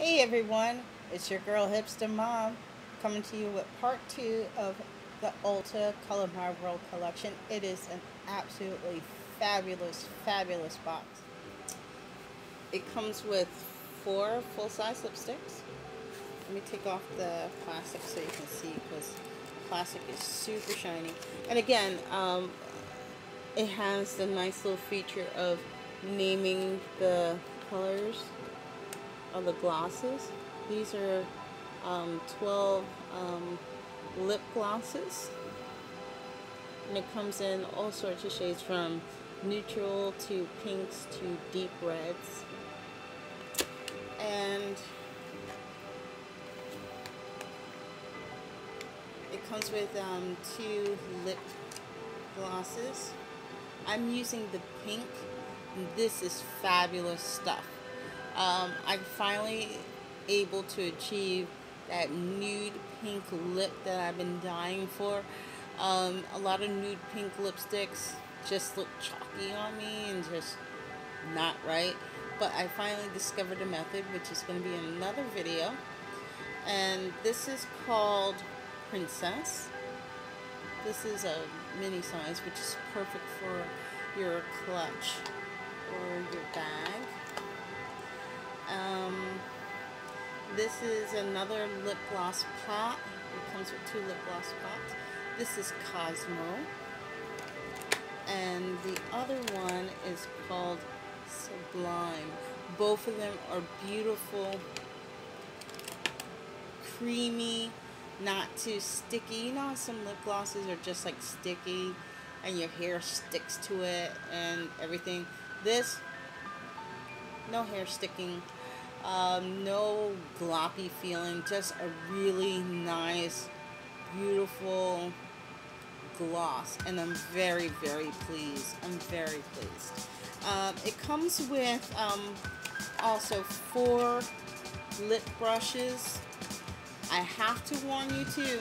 Hey everyone, it's your girl Hipster Mom coming to you with part two of the Ulta Color World collection. It is an absolutely fabulous, fabulous box. It comes with four full-size lipsticks. Let me take off the plastic so you can see because plastic is super shiny. And again, um, it has the nice little feature of naming the colors of the glosses. These are um, 12 um, lip glosses. And it comes in all sorts of shades from neutral to pinks to deep reds. And it comes with um, two lip glosses. I'm using the pink. This is fabulous stuff. Um, I'm finally able to achieve that nude pink lip that I've been dying for. Um, a lot of nude pink lipsticks just look chalky on me and just not right. But I finally discovered a method, which is going to be in another video. And this is called Princess. This is a mini size, which is perfect for your clutch or your bag. Um, this is another lip gloss pot. It comes with two lip gloss pots. This is Cosmo. And the other one is called Sublime. Both of them are beautiful, creamy, not too sticky. You know some lip glosses are just like sticky and your hair sticks to it and everything. This, no hair sticking um, no gloppy feeling, just a really nice, beautiful gloss. And I'm very, very pleased. I'm very pleased. Um, it comes with um, also four lip brushes. I have to warn you too,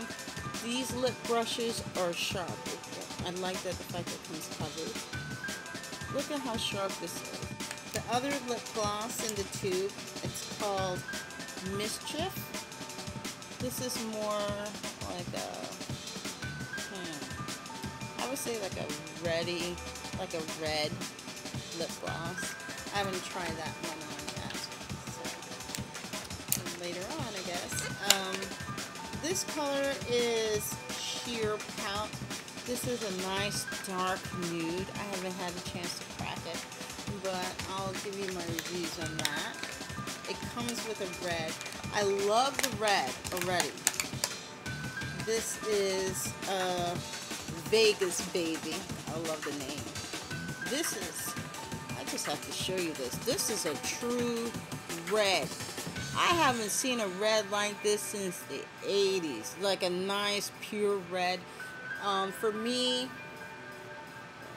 these lip brushes are sharp. I like that the fact that it comes covered. Look at how sharp this is. The other lip gloss in the tube It's called Mischief. This is more like a, hmm, I would say like a ready, like a red lip gloss. I haven't tried that one on yet. So later on, I guess. Um, this color is Sheer Pout. This is a nice dark nude. I haven't had a chance to crack it, but I'll give you my reviews on that. It comes with a red. I love the red already. This is uh, Vegas Baby. I love the name. This is, I just have to show you this. This is a true red. I haven't seen a red like this since the 80s. Like a nice pure red. Um, for me,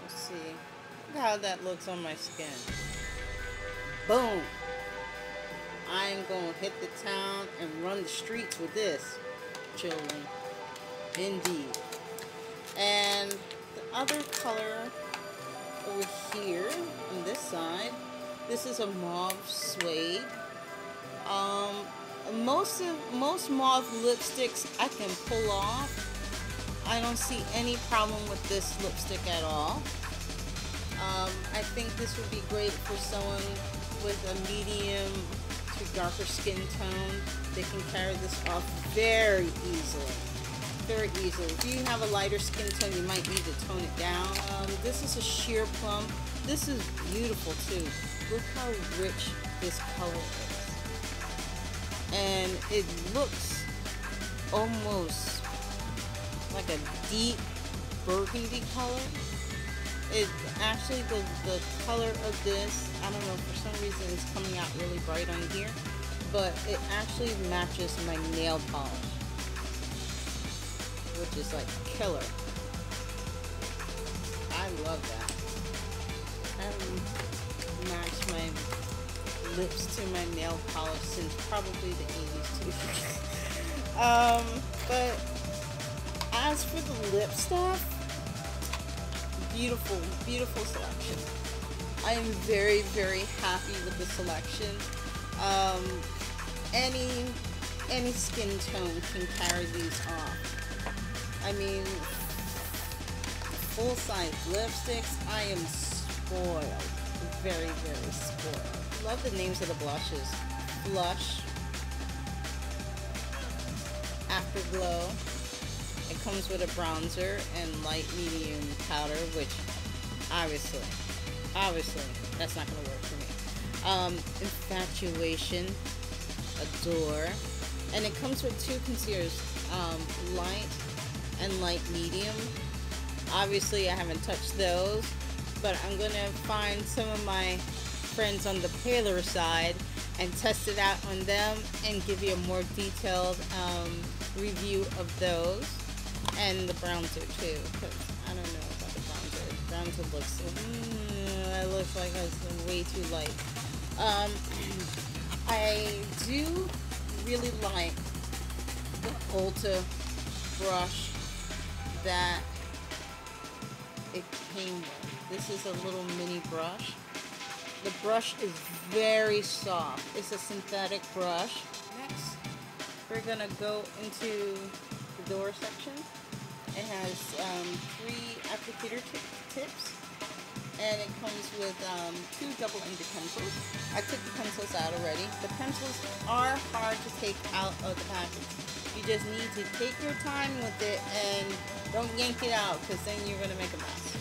let's see. How that looks on my skin. Boom. I'm going to hit the town and run the streets with this, children. Indeed. And the other color over here on this side, this is a mauve suede. Um, most of most mauve lipsticks I can pull off. I don't see any problem with this lipstick at all. Um, I think this would be great for someone with a medium to darker skin tone, they can carry this off very easily. Very easily. If you have a lighter skin tone, you might need to tone it down. Um, this is a sheer plum. This is beautiful too. Look how rich this color is. And it looks almost like a deep burgundy color it actually the the color of this I don't know for some reason it's coming out really bright on here but it actually matches my nail polish which is like killer. I love that. I matched my lips to my nail polish since probably the 80s too. Um but as for the lip stuff beautiful, beautiful selection. I am very, very happy with the selection. Um, any any skin tone can carry these off. I mean, full size lipsticks, I am spoiled. Very, very spoiled. Love the names of the blushes. Blush, Afterglow. It comes with a bronzer and light medium powder, which obviously, obviously, that's not going to work for me. Um, Infatuation, Adore, and it comes with two concealers, um, light and light medium. Obviously, I haven't touched those, but I'm going to find some of my friends on the paler side and test it out on them and give you a more detailed um, review of those and the brown suit too because I don't know about the brown suit. Brown suit looks, mm, it looks like it's way too light. Um, I do really like the Ulta brush that it came with. This is a little mini brush. The brush is very soft. It's a synthetic brush. Next, we're gonna go into the door section. It has um, three applicator tips and it comes with um, two double-ended pencils. I took the pencils out already. The pencils are hard to take out of the package. You just need to take your time with it and don't yank it out because then you're going to make a mess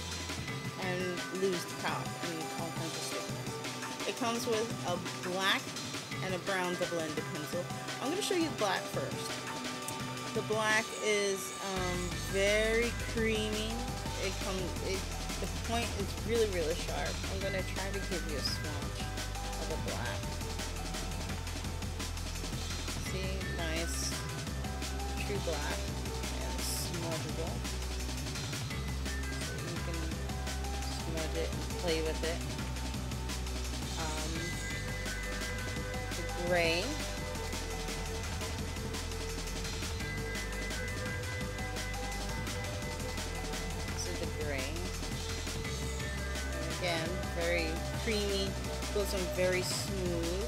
and lose the pouch and all kinds of stickers. It comes with a black and a brown double-ended pencil. I'm going to show you the black first. The black is um, very creamy. It comes. It the point is really, really sharp. I'm going to try to give you a swatch of the black. See, nice, true black, and smudgeable. You can smudge it and play with it. Um, the gray. Very creamy, goes on very smooth.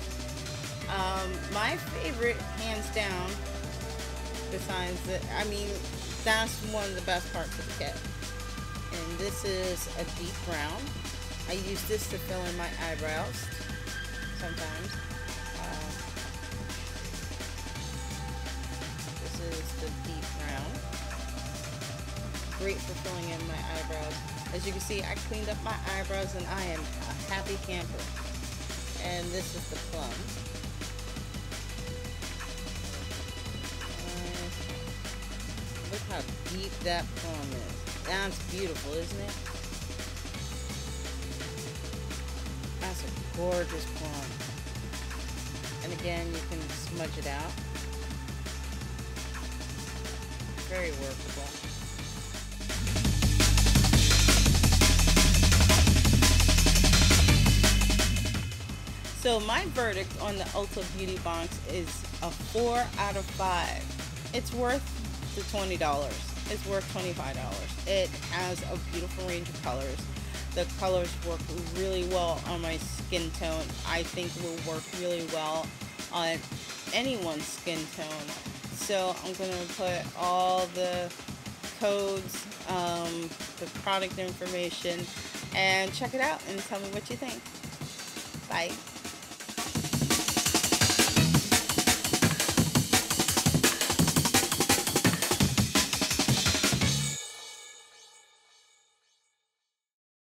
Um, my favorite, hands down, besides the, I mean, that's one of the best parts of the kit. And this is a deep brown. I use this to fill in my eyebrows sometimes. Uh, this is the deep brown. Great for filling in my eyebrows. As you can see, I cleaned up my eyebrows and I am a happy camper. And this is the plum. Uh, look how deep that plum is. That's beautiful, isn't it? That's a gorgeous plum. And again, you can smudge it out. Very workable. So my verdict on the Ulta Beauty Box is a 4 out of 5. It's worth the $20. It's worth $25. It has a beautiful range of colors. The colors work really well on my skin tone. I think it will work really well on anyone's skin tone. So I'm going to put all the codes, um, the product information, and check it out and tell me what you think. Bye.